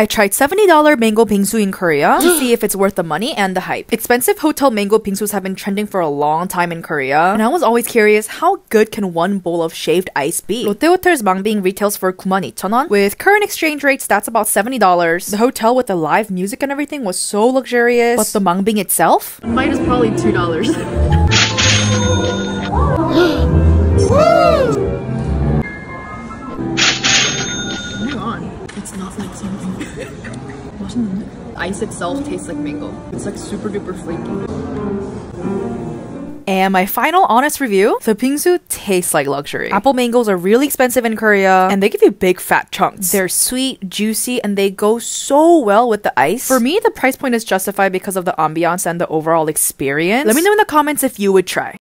I tried $70 mango bingsu in Korea to see if it's worth the money and the hype. Expensive hotel mango bingsus have been trending for a long time in Korea, and I was always curious how good can one bowl of shaved ice be? Lotte Hotel's mangbing retails for 92,000 with current exchange rates that's about $70. The hotel with the live music and everything was so luxurious, but the mangbing itself? Mine is probably $2. It's not like something. Wasn't? Ice itself tastes like mango. It's like super duper flaky. And my final honest review, the bingsu tastes like luxury. Apple mangoes are really expensive in Korea and they give you big fat chunks. They're sweet, juicy, and they go so well with the ice. For me, the price point is justified because of the ambiance and the overall experience. Let me know in the comments if you would try.